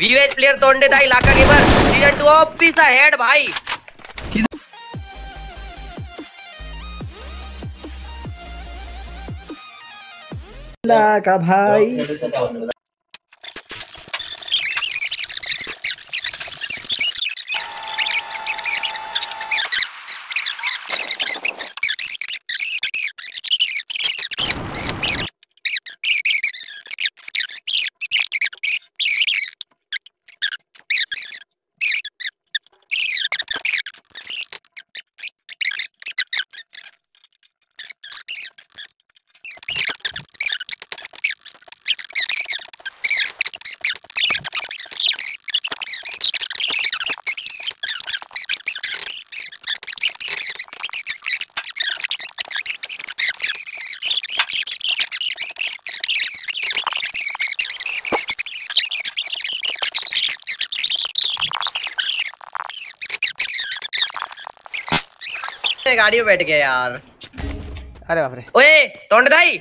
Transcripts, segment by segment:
वीवेज player तोंडे था इलाका गेमर सीज़न टू ओपी सा हेड भाई। का भाई। मैं गाड़ी में बैठ गया यार। अरे बाप रे। ओए तोंडे दाई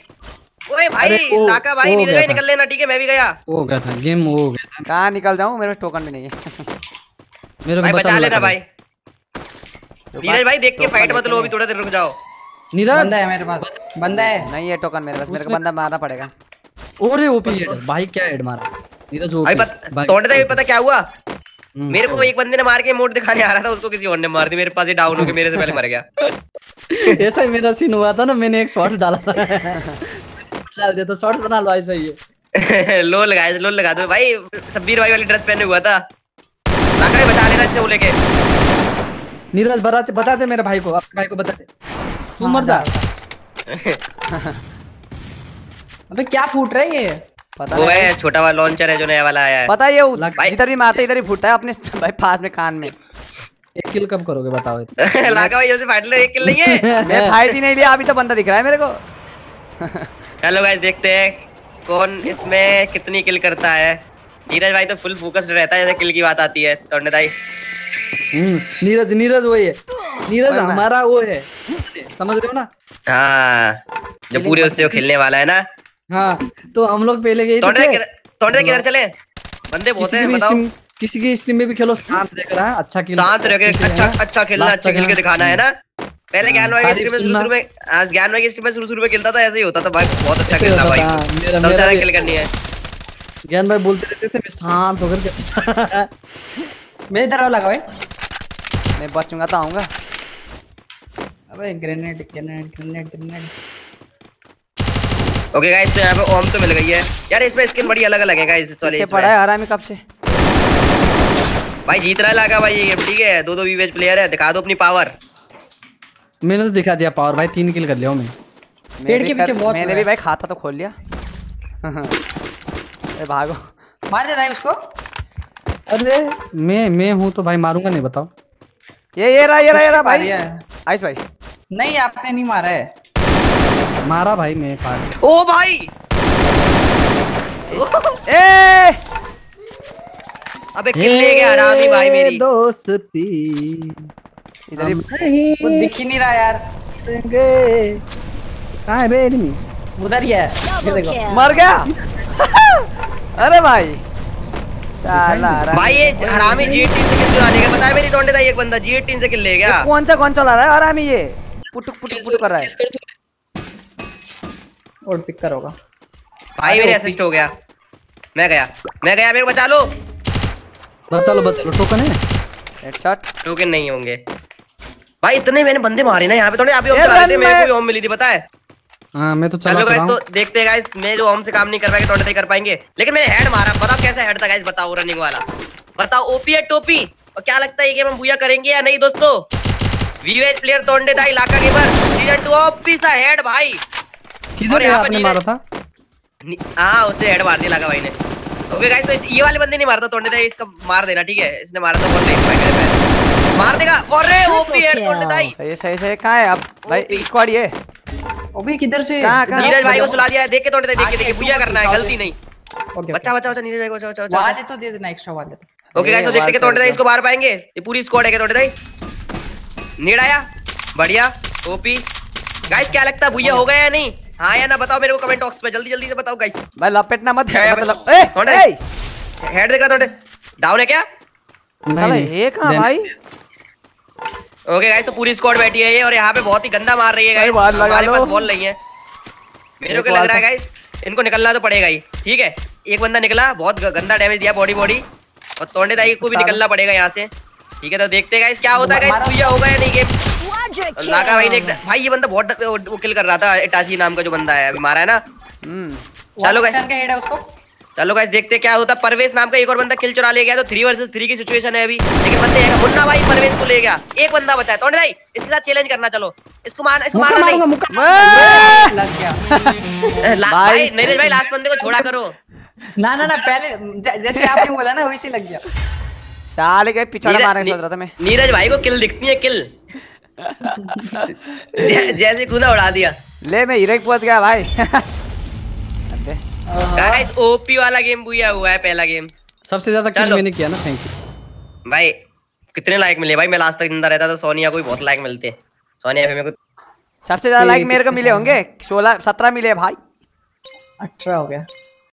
ओए भाई इलाका भाई नीरज भाई निकल लेना ठीक है मैं भी गया। हो गया था गेम हो गया था। कहाँ निकल जाऊँ? मेरे पास टोकन भी नहीं है। मेरे भाई को बचा बचा लेना भाई। नीरज भाई देख के फाइट मत लो अभी थोड़ा देर रुक जाओ। नीरज! बंदा है मेरे पास। बंदा है। नहीं है टोकन मेरे पास मेरे को बंदा मारना पड़ेगा। ओरे ओपी हेड भाई क्या हेड मारा। नीरज भाई ओपी पता तोंडे दाई पता क्या हुआ। मेरे को एक बंदे ने मार के मोड दिखाने आ रहा था उसको किसी और ने मार दी मेरे पास ही डाउन हो के मेरे से पहले मर गया। ऐसा ही मेरा सीन हुआ था ना मैंने एक शॉट्स डाला था। डाल दिया तो शॉट्स बना लो भाई ये। लो लगाए लो लगा दो। भाई सब्बीर भाई वाली ड्रेस पहने हुआ था। भाई बचा लेना इससे लेके। नीरज बता बता दे मेरे भाई को अपने भाई को बता दे। तू मर जा। अबे क्या फूट रहा है ये? पता वो है छोटा वाला लॉन्चर है जो नया वाला आया है। पता ये लग- भाई जिधर भी इधर ही फूटता है अपने भाई पास में कान में। एक किल कब करोगे बताओ ये। लाका भाई जैसे फाइट ले एक किल नहीं है। मैं फाइट ही नहीं लिया अभी तो बंदा दिख रहा है मेरे को। चलो गाइस देखते हैं कौन इसमें कितनी किल करता है। नीरज भाई तो फुल फोकस्ड रहता है जैसे किल की बात आती है तोड़ने दाई। हम्म नीरज नीरज वो है नीरज हमारा वो है। समझ रहे हो ना? हाँ जो पूरे उससे खेलने वाला है ना। हाँ तो हम लोग पहले गए तोड़ने थे किधर चले? बंदे बहुत हैं बताओ। किसी की स्ट्रीम में भी खेलो शांत देख रहा है अच्छा खेल शांत रह अच्छा अच्छा खेलना अच्छा खेल के हाँ। दिखाना है ना? पहले ज्ञान भाई की स्ट्रीम में शुरू शुरू में आज ज्ञान भाई की स्ट्रीम में शुरू शुरू में खेलता था ऐसे ही होता था भाई बहुत अच्छा खेलता भाई। मेरा- सबसे मेरा ज़्यादा भी- किल करनी है। ज्ञान भाई बोलते रहते थे मैं शांत होकर के मेरे तरफ़ लगा भाई मैं बचूँगा तो आऊँगा। अबे grenade grenade grenade grenade okay guys तो यहाँ पे ओम तो मिल गई है। यार इसमें स्किन बड़ी अलग अलग है गाइस इस वाले इसमें। पड़ा है आरामी कब से? भाई जीत रहा है लागा भाई ये ठीक है दो दो वीवेज प्लेयर है दिखा दो अपनी पावर मैंने तो दिखा दिया पावर भाई तीन किल कर लिया हूँ मैं। पेड़ के पीछे बहुत मैंने भी भाई खाता तो खोल लिया। अरे भागो। मार देता है उसको। अरे मैं मैं हूँ तो भाई मारूँगा नहीं बताओ। ये ये रहा ये रहा ये रहा भाई। आइस भाई। नहीं आपने नहीं मारा है। मारा भाई मैं पार ओ भाई! ए! अबे किल ले गया हरामी भाई मेरी। दोस्ती। इधर ही वो दिख ही नहीं रहा यार। देंगे कहाँ है बे एनिमी उधर ही है। ये देखो। मर गया? अरे भाई। साला भाई ये हरामी जी टीम से किल चुराने का बताया मेरी टोंडे था एक बंदा। जी टीम से किल ले गया कौन सा कौन चला रहा है? आरामी ये। पुटुक पुटुक पुटुक कर रहा है। और पिकर होगा। भाई मेरे असिस्ट हो गया। मैं गया। मैं गया मेरे को बचा लो। बचा लो बचा लो टोकन है। हेडशॉट टोकन नहीं होंगे। भाई इतने मैंने बंदे मारे ना यहाँ पे थोड़े अभी मेरे को भी ओम मिली थी पता है? हाँ मैं तो चला चलो तो गाइस तो देखते हैं गाइस मैं जो ओम से काम नहीं कर पाएँगे थोड़े कर पाएँगे। लेकिन मैंने हेड मारा बताओ कैसा हेड था गाइस बताओ रनिंग वाला। बताओ ओपी है टोपी? और क्या लगता है ये गेम हम बुया करेंगे या नहीं दोस्तों? वीवेज प्लेयर तोंडे था इलाका गेमर सीज़न 2 ओपी सा हेड भाई। किधर पे आपने मारा था? हाँ उससे हेड मार दिया लगा भाई ने। ओके गाइस तो ये वाले बंदे नहीं मारता तोड़ने था इसका मार देना ठीक है? इसने मारा था और नहीं पाएगा मैं मार देगा। अरे ओपी हेड तोड़ने था ही। सही सही सही। कहाँ है अब भाई स्क्वाड ये। अबे किधर से? कहाँ, कहाँ? नीरज भाई को सुला दिया है देख के तोड़ने था देख के देख के। बुया करना है गलती नहीं। ओके बच्चा बच्चा बच्चा नीरज भाई को बच्चा बच्चा बच्चा वाले तो दे देना एक्स्ट्रा वाले ओके गाइस तो देखते हैं वाल तोड़ने था इसको मार पाएँगे। ये पूरी स्क्वाड है क्या तोड़ने था नीड आया। बढ़िया। ओपी गाइस क्या लगता है भुया हो गया या नहीं? हाँ या ना बताओ मेरे को कमेंट बॉक्स में जल्दी जल्दी से बताओ गाइस भाई लपेटना मत क्या है मतलब ए हेड देख रहा तोड़े डाउन है क्या? साला ये कहाँ भाई? ओके गाइस तो पूरी स्क्वाड बैठी है ये और यहाँ पे बहुत ही गंदा मार रही है गाइस बाल लगा हमारे लो। पास बॉल नहीं है। मेरे को लग रहा है गाइस इनको निकलना तो पड़ेगा ही ठीक है? एक बंदा निकला बहुत गंदा डैमेज दिया बॉडी बॉडी और तोंडे दाई को भी निकलना पड़ेगा यहाँ से। ठीक है तो देखते हैं गाइस क्या होता है गाइस। पूजा होगा या नहीं गेम Quadra भाई ने भाई ये बंदा बहुत वो किल कर रहा था इटाची नाम का जो बंदा है अभी मारा है ना। हम्म। चलो है उसको। चलो गाइस देखते क्या होता। है परवेश नाम का एक और बंदा किल चुरा ले गया तो थ्री वर्सेस थ्री की सिचुएशन है अभी। लेकिन बंदे हैं मुन्ना भाई परवेश को ले गया। एक बंदा बचा है। तोंडे भाई इसके साथ चैलेंज करना चलो। इसको मार इसको मारना नहीं। लग गया। भाई। भाई नीरज भाई लास्ट बंदे को छोड़ा करो। ना ना ना पहले जैसे आपने बोला ना वैसे लग गया। साले के पिछड़ा मारने सोच रहा था मैं। नीरज भाई को किल दिखती है किल जै- जैसे कूदा उड़ा दिया। ले मैं हीरो पहुँच गया भाई। गाइस ओपी वाला गेम बुया हुआ है पहला गेम सबसे ज़्यादा किल मैंने किया ना थैंक यू भाई कितने लाइक मिले? भाई मैं लास्ट तक ज़िंदा रहता था सोनिया को भी बहुत लाइक मिलते। सोनिया पे मेरे को सबसे ज़्यादा लाइक मेरे को मिले होंगे? सोलह सत्रह मिले भाई। अठारह हो गया।